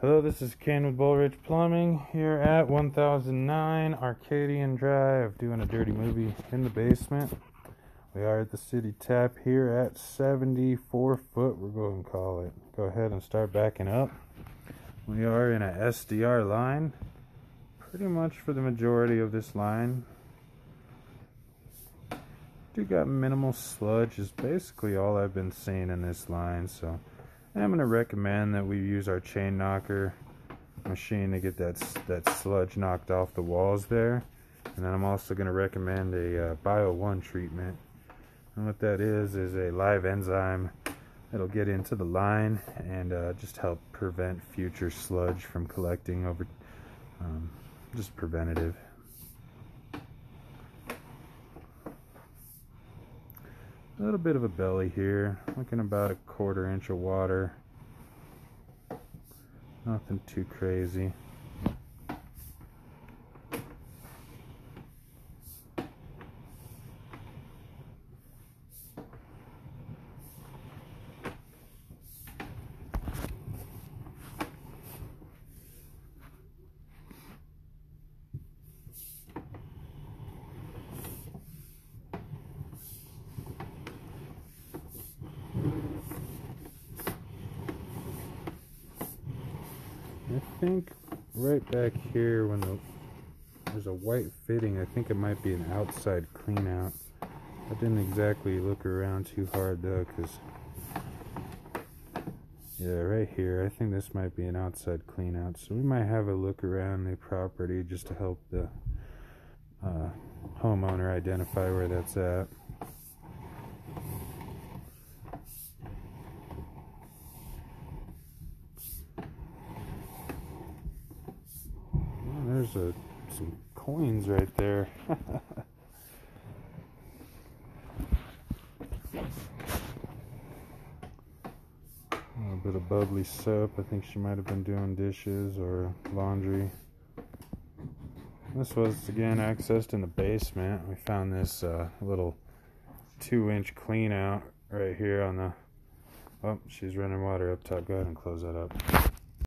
Hello, this is Ken with Bull Ridge Plumbing here at 1009 Arcadian Drive doing a dirty movie in the basement. We are at the city tap here at 74 foot, we're going to call it. Go ahead and start backing up. We are in a SDR line, pretty much for the majority of this line. Do got minimal sludge is basically all I've been seeing in this line, so I'm going to recommend that we use our chain knocker machine to get that, that sludge knocked off the walls there. And then I'm also going to recommend a uh, Bio 1 treatment. And what that is, is a live enzyme that'll get into the line and uh, just help prevent future sludge from collecting over, um, just preventative. A little bit of a belly here, looking about a quarter inch of water. Nothing too crazy. I think right back here when the there's a white fitting, I think it might be an outside clean out. I didn't exactly look around too hard though, because yeah, right here, I think this might be an outside clean out. So we might have a look around the property just to help the uh, homeowner identify where that's at. There's a, some coins right there. a bit of bubbly soap. I think she might have been doing dishes or laundry. This was again accessed in the basement. We found this uh, little two inch clean out right here on the. Oh, she's running water up top. Go ahead and close that up.